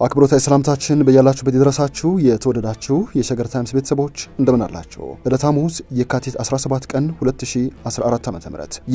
አክብሮታዊ ሰላምታችን በያላችሁበት የደረሳችሁ የተወደዳችሁ የሸገር ታይምስ ቤተሰቦች እንደምን አላችሁ? ዕለተ ሐሙስ የካቲት 17 ቀን 2014 ዓ.ም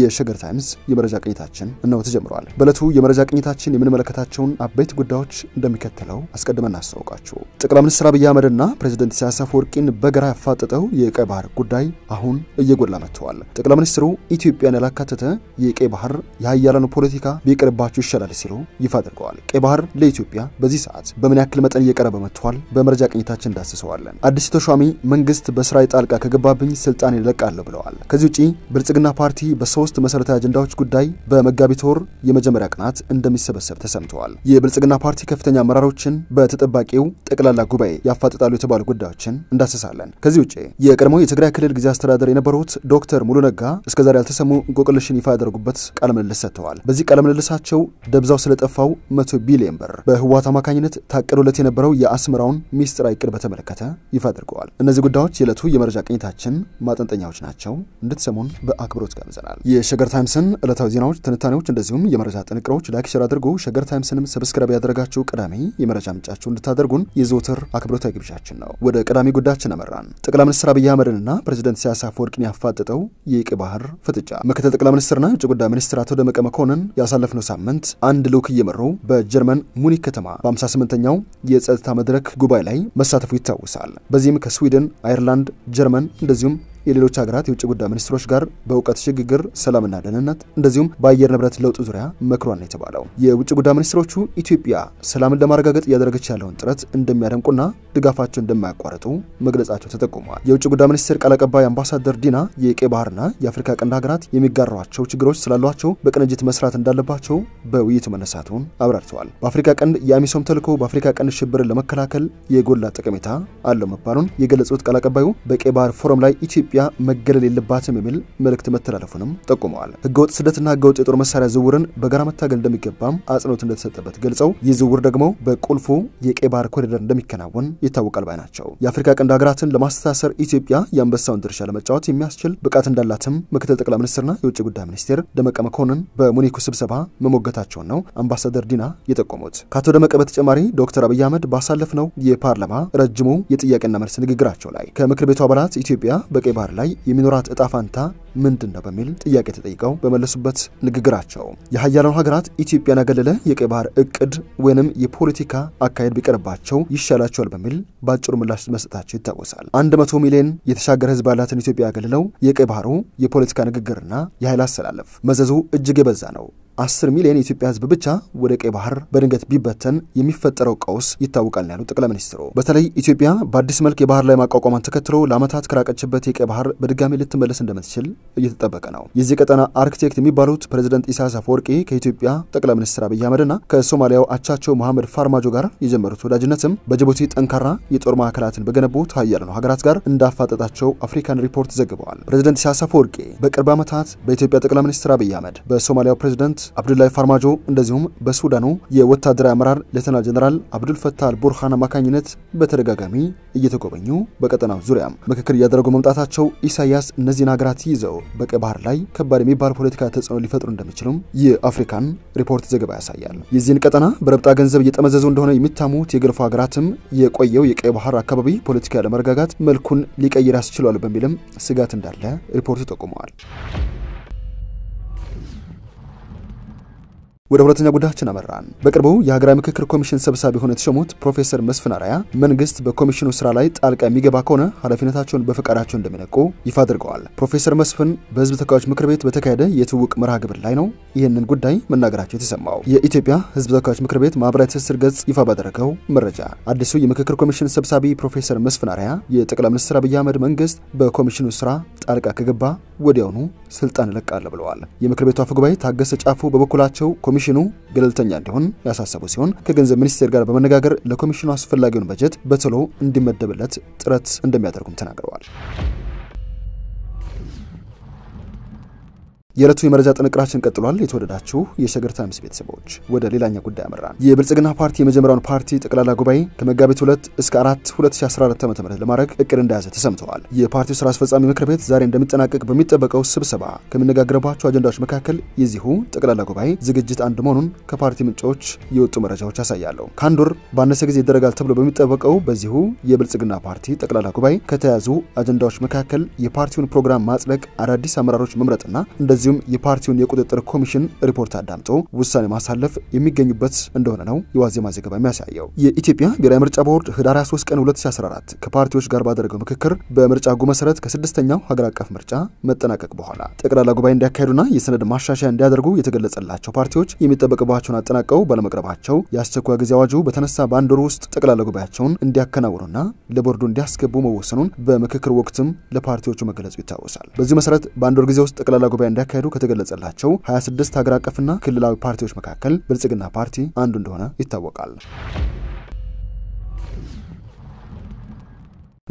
የሸገር ታይምስ የመረጃ ቅኝታችን እነሆ ተጀምሯል። በዕለቱ የመረጃ ቅኝታችን የምንመለከታቸውን አበይት ጉዳዮች እንደሚከተለው አስቀድመን እናስታውቃችሁ። ጠቅላይ ሚኒስትር አብይ አህመድና ፕሬዚደንት ኢሳያስ አፈወርቂን በጋራ ያፋጠጠው የቀይ ባህር ጉዳይ አሁን እየጎላ መጥተዋል። ጠቅላይ ሚኒስትሩ ኢትዮጵያን ያላካተተ የቀይ ባህር የሀያላኑ ፖለቲካ ቢቀርባችሁ ይሻላል ሲሉ ይፋ አድርገዋል። ቀይ ባህር ለኢትዮጵያ በዚህ ሰዓት በምን ያክል መጠን እየቀረበ መጥቷል? በመረጃ ቅኝታችን እንዳስሰዋለን። አዲስ ተሿሚ መንግስት በስራዬ ጣልቃ ከገባብኝ ስልጣን ይለቃለሁ ብለዋል። ከዚህ ውጪ ብልጽግና ፓርቲ በሶስት መሰረታዊ አጀንዳዎች ጉዳይ በመጋቢት ወር የመጀመሪያ ቀናት እንደሚሰበሰብ ተሰምተዋል። የብልጽግና ፓርቲ ከፍተኛ አመራሮችን በተጠባቂው ጠቅላላ ጉባኤ ያፋጥጣሉ የተባሉ ጉዳዮችን እንዳስሳለን። ከዚህ ውጪ የቀድሞ የትግራይ ክልል ጊዜ አስተዳደር የነበሩት ዶክተር ሙሉ ነጋ እስከዛሬ ያልተሰሙ እንቆቅልሽን ይፋ ያደረጉበት ቃለ ምልልስ ሰጥተዋል። በዚህ ቃለ ምልልሳቸው ደብዛው ስለጠፋው መቶ ቢሊዮን ብር በህወሓት አማካኝነት ታቅዶለት የነበረው የአስመራውን ሚስጥራዊ እቅድ በተመለከተ ይፋ አድርገዋል። እነዚህ ጉዳዮች የዕለቱ የመረጃ ቅኝታችን ማጠንጠኛዎች ናቸው። እንድትሰሙን በአክብሮት ጋብዘናል። የሸገር ታይምስን ዕለታዊ ዜናዎች፣ ትንታኔዎች እንደዚሁም የመረጃ ጥንቅሮች like፣ share አድርጉ። ሸገር ታይምስንም subscribe ያደረጋችሁ ቀዳሚ የመረጃ ምንጫችሁ እንድታደርጉን የዘወትር አክብሮታዊ ግብዣችን ነው። ወደ ቀዳሚ ጉዳያችን አመራን። ጠቅላይ ሚኒስትር አብይ አህመድንና ፕሬዚደንት ኢሳያስ አፈወርቂን ያፋጠጠው የቀይ ባህር ፍጥጫ ምክትል ጠቅላይ ሚኒስትርና የውጭ ጉዳይ ሚኒስትር አቶ ደመቀ መኮንን ያሳለፍነው ሳምንት አንድ ልዑክ እየመሩ በጀርመን ሙኒክ ከተማ በ58ኛው የጸጥታ መድረክ ጉባኤ ላይ መሳተፉ ይታወሳል። በዚህም ከስዊድን፣ አየርላንድ፣ ጀርመን እንደዚሁም የሌሎች ሀገራት የውጭ ጉዳይ ሚኒስትሮች ጋር በእውቀት ሽግግር፣ ሰላምና ደህንነት እንደዚሁም በአየር ንብረት ለውጥ ዙሪያ መክሯን ነው የተባለው። የውጭ ጉዳይ ሚኒስትሮቹ ኢትዮጵያ ሰላምን ለማረጋገጥ እያደረገች ያለውን ጥረት እንደሚያደንቁና ድጋፋቸው እንደማያቋርጡ መግለጻቸው ተጠቁሟል። የውጭ ጉዳይ ሚኒስትር ቃል አቀባይ አምባሳደር ዲና የቀይ ባህርና የአፍሪካ ቀንድ ሀገራት የሚጋሯቸው ችግሮች ስላሏቸው በቅንጅት መስራት እንዳለባቸው በውይይቱ መነሳቱን አብራርተዋል። በአፍሪካ ቀንድ የአሚሶም ተልዕኮ በአፍሪካ ቀንድ ሽብርን ለመከላከል የጎላ ጠቀሜታ አለው መባሉን የገለጹት ቃል አቀባዩ በቀይ ባህር ፎረም ላይ ኢትዮጵያ መገለል የለባትም የሚል መልእክት መተላለፉንም ጠቁመዋል። ህገወጥ ስደትና ህገወጥ የጦር መሳሪያ ዝውውርን በጋራ መታገል እንደሚገባም አጽንኦት እንደተሰጠበት ገልጸው ይህ ዝውውር ደግሞ በቁልፉ የቀይ ባህር ኮሪደር እንደሚከናወን ይታወቃል ባይ ናቸው። የአፍሪካ ቀንድ ሀገራትን ለማስተሳሰር ኢትዮጵያ የአንበሳውን ድርሻ ለመጫወት የሚያስችል ብቃት እንዳላትም ምክትል ጠቅላይ ሚኒስትርና የውጭ ጉዳይ ሚኒስቴር ደመቀ መኮንን በሙኒኩ ስብሰባ መሞገታቸውን ነው አምባሳደር ዲና የጠቆሙት። ከአቶ ደመቀ በተጨማሪ ዶክተር አብይ አህመድ ባሳለፍነው የፓርላማ ረጅሙ የጥያቄና መልስ ንግግራቸው ላይ ከምክር ቤቱ አባላት ኢትዮጵያ በቀይ ባህር ላይ የሚኖራት እጣ ፋንታ ምንድን ነው በሚል ጥያቄ ተጠይቀው በመለሱበት ንግግራቸው የሀያላኑ ሀገራት ኢትዮጵያን ያገለለ የቀይ ባህር እቅድ ወይንም የፖለቲካ አካሄድ ቢቀርባቸው ይሻላቸዋል በሚል በአጭሩ ምላሽ መስጠታቸው ይታወሳል። አንድ መቶ ሚሊዮን የተሻገረ ህዝብ ያላትን ኢትዮጵያ ያገለለው የቀይ ባህሩ የፖለቲካ ንግግርና የኃይል አሰላለፍ መዘዙ እጅግ የበዛ ነው። አስር ሚሊዮን የኢትዮጵያ ህዝብ ብቻ ወደ ቀይ ባህር በድንገት ቢበተን የሚፈጠረው ቀውስ ይታወቃል ያሉት ጠቅላይ ሚኒስትሩ በተለይ ኢትዮጵያ በአዲስ መልክ የባህር ላይ ማቋቋሟን ተከትሎ ለዓመታት ከራቀችበት የቀይ ባህር በድጋሚ ልትመለስ እንደምትችል እየተጠበቀ ነው። የዚህ ቀጠና አርክቴክት የሚባሉት ፕሬዚደንት ኢሳያስ አፈወርቂ ከኢትዮጵያ ጠቅላይ ሚኒስትር አብይ አህመድና ከሶማሊያው አቻቸው መሐመድ ፋርማጆ ጋር የጀመሩት ወዳጅነትም በጅቡቲ ጠንካራ የጦር ማዕከላትን በገነቡት ሀያላኑ ሀገራት ጋር እንዳፋጠጣቸው አፍሪካን ሪፖርት ዘግበዋል። ፕሬዚደንት ኢሳያስ አፈወርቂ በቅርብ ዓመታት በኢትዮጵያ ጠቅላይ ሚኒስትር አብይ አህመድ በሶማሊያው ፕሬዚደንት አብዱላይ ፋርማጆ እንደዚሁም በሱዳኑ የወታደራዊ አመራር ሌተናል ጀነራል አብዱል ፈታህ አልቡርሃን አማካኝነት በተደጋጋሚ እየተጎበኙ በቀጠናው ዙሪያም ምክክር እያደረጉ መምጣታቸው ኢሳያስ እነዚህን ሀገራት ይዘው በቀይ ባህር ላይ ከባድ የሚባል ፖለቲካ ተጽዕኖ ሊፈጥሩ እንደሚችሉም የአፍሪካን ሪፖርት ዘገባ ያሳያል። የዚህን ቀጠና በረብጣ ገንዘብ እየጠመዘዙ እንደሆነ የሚታሙት የገልፎ ሀገራትም የቆየው የቀይ ባህር አካባቢ ፖለቲካ ለመረጋጋት መልኩን ሊቀይር ያስችሏል በሚልም ስጋት እንዳለ ሪፖርቱ ጠቁመዋል። ወደ ሁለተኛ ጉዳያችን አመራን። በቅርቡ የሀገራዊ ምክክር ኮሚሽን ሰብሳቢ ሆነው የተሾሙት ፕሮፌሰር መስፍን አርአያ መንግስት በኮሚሽኑ ስራ ላይ ጣልቃ የሚገባ ከሆነ ኃላፊነታቸውን በፈቃዳቸው እንደሚለቁ ይፋ አድርገዋል። ፕሮፌሰር መስፍን በህዝብ ተወካዮች ምክር ቤት በተካሄደ የትውውቅ መርሃ ግብር ላይ ነው ይህንን ጉዳይ መናገራቸው የተሰማው። የኢትዮጵያ ህዝብ ተወካዮች ምክር ቤት ማህበራዊ ትስስር ገጽ ይፋ ባደረገው መረጃ አዲሱ የምክክር ኮሚሽን ሰብሳቢ ፕሮፌሰር መስፍን አርአያ የጠቅላይ ሚኒስትር አብይ አህመድ መንግስት በኮሚሽኑ ስራ ጣልቃ ከገባ ወዲያውኑ ስልጣን እለቃለሁ ብለዋል። የምክር ቤቱ አፈጉባኤ ታገሰ ጫፉ በበኩላቸው ኮሚሽኑ ገለልተኛ እንዲሆን ያሳሰቡ ሲሆን ከገንዘብ ሚኒስቴር ጋር በመነጋገር ለኮሚሽኑ አስፈላጊውን በጀት በቶሎ እንዲመደብለት ጥረት እንደሚያደርጉም ተናግረዋል። የዕለቱ የመረጃ ጥንቅራችን ቀጥሏል። የተወደዳችሁ የሸገር ታይምስ ቤተሰቦች ወደ ሌላኛ ጉዳይ አመራን። የብልጽግና ፓርቲ የመጀመሪያውን ፓርቲ ጠቅላላ ጉባኤ ከመጋቢት 2 እስከ 4 2014 ዓ.ም ለማድረግ እቅድ እንደያዘ ተሰምተዋል። የፓርቲው ስራ አስፈጻሚ ምክር ቤት ዛሬ እንደሚጠናቀቅ በሚጠበቀው ስብሰባ ከሚነጋገርባቸው አጀንዳዎች መካከል የዚሁ ጠቅላላ ጉባኤ ዝግጅት አንድ መሆኑን ከፓርቲ ምንጮች የወጡ መረጃዎች ያሳያሉ። ከአንድ ወር ባነሰ ጊዜ ይደረጋል ተብሎ በሚጠበቀው በዚሁ የብልጽግና ፓርቲ ጠቅላላ ጉባኤ ከተያዙ አጀንዳዎች መካከል የፓርቲውን ፕሮግራም ማጽደቅ፣ አዳዲስ አመራሮች መምረጥና እንደዚሁም የፓርቲውን የቁጥጥር ኮሚሽን ሪፖርት አዳምጦ ውሳኔ ማሳለፍ የሚገኙበት እንደሆነ ነው የዋዜማ ዘገባ የሚያሳየው። የኢትዮጵያ ብሔራዊ ምርጫ ቦርድ ህዳር 23 ቀን 2014 ከፓርቲዎች ጋር ባደረገው ምክክር በምርጫ ህጉ መሰረት ከስድስተኛው ሀገር አቀፍ ምርጫ መጠናቀቅ በኋላ ጠቅላላ ጉባኤ እንዲያካሄዱና የሰነድ ማሻሻያ እንዲያደርጉ የተገለጸላቸው ፓርቲዎች የሚጠበቅባቸውን አጠናቀው ባለመቅረባቸው የአስቸኳይ ጊዜ አዋጁ በተነሳ በአንድ ወር ውስጥ ጠቅላላ ጉባኤያቸውን እንዲያከናውኑና ለቦርዱ እንዲያስገቡ መወሰኑን በምክክር ወቅትም ለፓርቲዎቹ መገለጹ ይታወሳል። በዚህ መሰረት በአንድ ወር ጊዜ ውስጥ ጠቅላላ ጉባኤ እንዲያካሄዱ ከተገለጸላቸው 26 ሀገር አቀፍና ክልላዊ ፓርቲዎች መካከል ብልጽግና ፓርቲ አንዱ እንደሆነ ይታወቃል።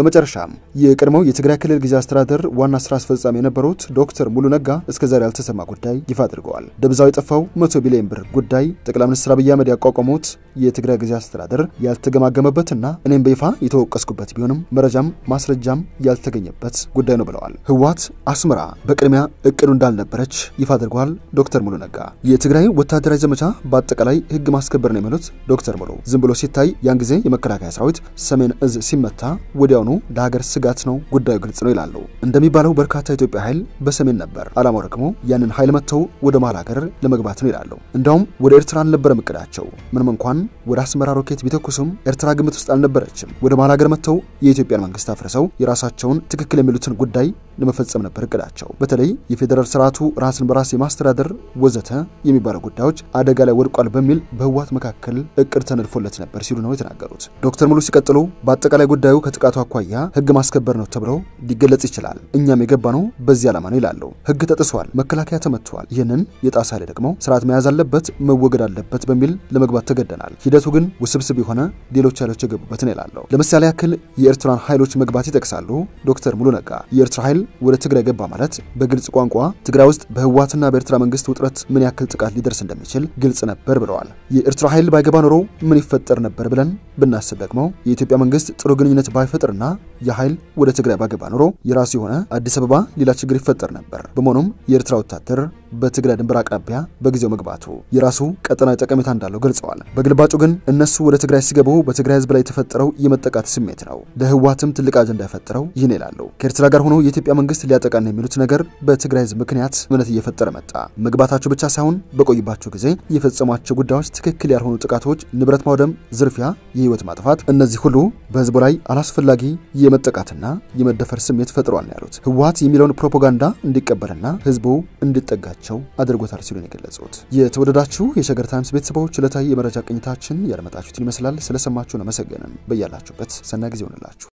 በመጨረሻም የቀድሞው የትግራይ ክልል ጊዜ አስተዳደር ዋና ስራ አስፈጻሚ የነበሩት ዶክተር ሙሉ ነጋ እስከዛሬ ያልተሰማ ጉዳይ ይፋ አድርገዋል። ደብዛው የጠፋው መቶ ቢሊዮን ብር ጉዳይ ጠቅላይ ሚኒስትር አብይ አህመድ ያቋቋሙት የትግራይ ጊዜ አስተዳደር ያልተገማገመበትና እኔም በይፋ የተወቀስኩበት ቢሆንም መረጃም ማስረጃም ያልተገኘበት ጉዳይ ነው ብለዋል። ህወሓት አስመራ በቅድሚያ እቅዱ እንዳልነበረች ይፋ አድርገዋል። ዶክተር ሙሉ ነጋ የትግራይ ወታደራዊ ዘመቻ በአጠቃላይ ህግ ማስከበር ነው የሚሉት ዶክተር ሙሉ ዝም ብሎ ሲታይ ያን ጊዜ የመከላከያ ሰራዊት ሰሜን እዝ ሲመታ ወዲያውኑ ለሀገር ስጋት ነው፣ ጉዳዩ ግልጽ ነው ይላሉ። እንደሚባለው በርካታ የኢትዮጵያ ኃይል በሰሜን ነበር። አላማው ደግሞ ያንን ኃይል መጥተው ወደ መሀል ሀገር ለመግባት ነው ይላሉ። እንዲያውም ወደ ኤርትራ አልነበረም እቅዳቸው። ምንም እንኳን ወደ አስመራ ሮኬት ቢተኩሱም ኤርትራ ግምት ውስጥ አልነበረችም። ወደ መሀል ሀገር መጥተው የኢትዮጵያን መንግስት አፍርሰው የራሳቸውን ትክክል የሚሉትን ጉዳይ ለመፈጸም ነበር እቅዳቸው። በተለይ የፌዴራል ስርዓቱ ራስን በራስ የማስተዳደር ወዘተ የሚባሉ ጉዳዮች አደጋ ላይ ወድቋል በሚል በህወሓት መካከል እቅድ ተነድፎለት ነበር ሲሉ ነው የተናገሩት። ዶክተር ሙሉ ሲቀጥሉ በአጠቃላይ ጉዳዩ ከጥቃቱ አኳያ ህግ ማስከበር ነው ተብሎ ሊገለጽ ይችላል። እኛም የገባ ነው በዚህ ዓላማ ነው ይላሉ። ህግ ተጥሷል፣ መከላከያ ተመትቷል። ይህንን የጣሰ ኃይል ደግሞ ስርዓት መያዝ አለበት፣ መወገድ አለበት በሚል ለመግባት ተገደናል። ሂደቱ ግን ውስብስብ የሆነ ሌሎች ኃይሎች የገቡበትን ይላለሁ። ለምሳሌ ያክል የኤርትራን ኃይሎች መግባት ይጠቅሳሉ ዶክተር ሙሉ ነጋ። የኤርትራ ኃይል ወደ ትግራይ ገባ ማለት በግልጽ ቋንቋ ትግራይ ውስጥ በህወሓትና በኤርትራ መንግስት ውጥረት ምን ያክል ጥቃት ሊደርስ እንደሚችል ግልጽ ነበር ብለዋል። የኤርትራ ኃይል ባይገባ ኖሮ ምን ይፈጠር ነበር ብለን ብናስብ ደግሞ የኢትዮጵያ መንግስት ጥሩ ግንኙነት ባይፈጥርና የኃይል ወደ ትግራይ ባገባ ኖሮ የራሱ የሆነ አዲስ አበባ ሌላ ችግር ይፈጠር ነበር። በመሆኑም የኤርትራ ወታደር በትግራይ ድንበር አቅራቢያ በጊዜው መግባቱ የራሱ ቀጠናዊ ጠቀሜታ እንዳለው ገልጸዋል። በግልባጩ ግን እነሱ ወደ ትግራይ ሲገቡ በትግራይ ህዝብ ላይ የተፈጠረው የመጠቃት ስሜት ነው። ለህወሓትም ትልቅ አጀንዳ የፈጠረው ይህን ይላሉ። ከኤርትራ ጋር ሆኖ የኢትዮጵያ መንግስት ሊያጠቃን የሚሉት ነገር በትግራይ ህዝብ ምክንያት እምነት እየፈጠረ መጣ። መግባታቸው ብቻ ሳይሆን በቆይባቸው ጊዜ የፈጸሟቸው ጉዳዮች ትክክል ያልሆኑ ጥቃቶች፣ ንብረት ማውደም፣ ዝርፊያ፣ የህይወት ማጥፋት፣ እነዚህ ሁሉ በህዝቡ ላይ አላስፈላጊ የመጠቃትና የመደፈር ስሜት ፈጥሯል ነው ያሉት። ህወሓት የሚለውን ፕሮፓጋንዳ እንዲቀበልና ህዝቡ እንዲጠጋቸው አድርጎታል ሲሉ ነው የገለጹት። የተወደዳችሁ የሸገር ታይምስ ቤተሰቦች ዕለታዊ የመረጃ ቅኝታችን ያደመጣችሁትን ይመስላል። ስለሰማችሁን አመሰገንን። በያላችሁበት ሰናይ ጊዜ ይሆንላችሁ።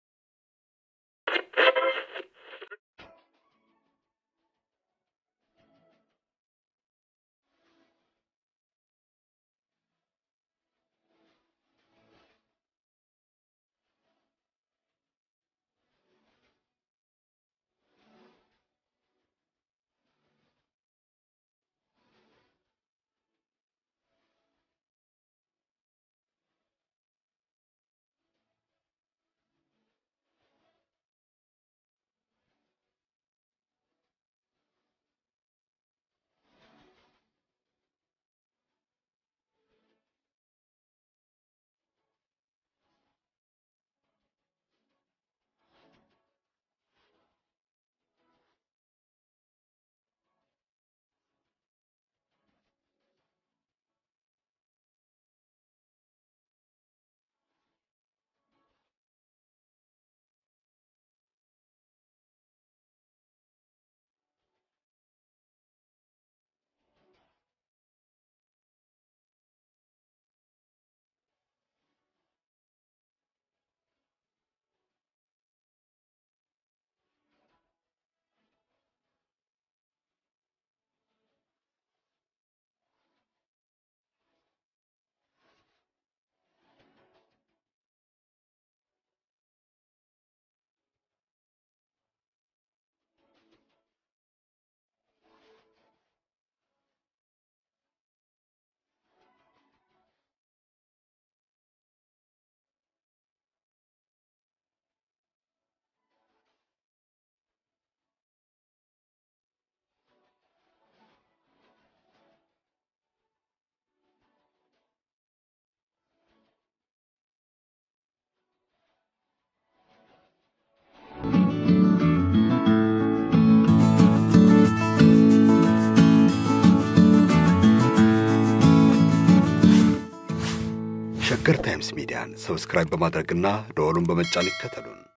ሸገር ታይምስ ሚዲያን ሰብስክራይብ በማድረግና ደወሉን በመጫን ይከተሉን።